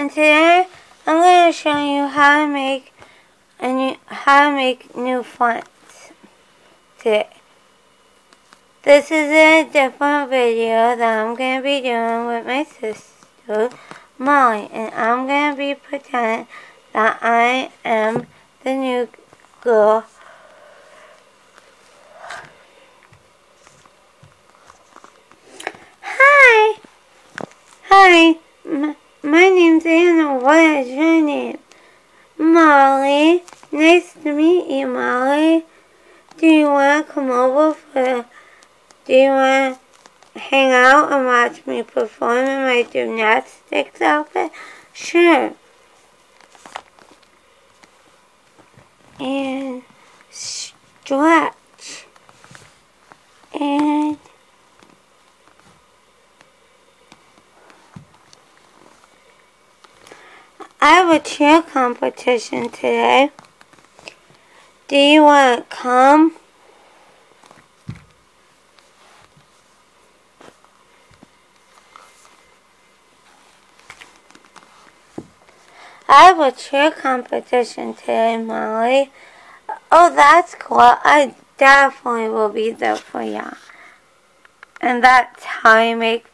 And today I'm going to show you how to make a new, how to make new fonts today. This is a different video that I'm going to be doing with my sister Molly and I'm going to be pretending that I am the new girl Hi! Hi! My, name's Anna. What is your name? Molly. Nice to meet you, Molly. Do you want to come over for... Do you want to hang out and watch me perform in my gymnastics outfit? Sure. And stretch. And... I have a cheer competition today. Do you want to come? I have a cheer competition today, Molly. Oh, that's cool. I definitely will be there for you. And that's how you make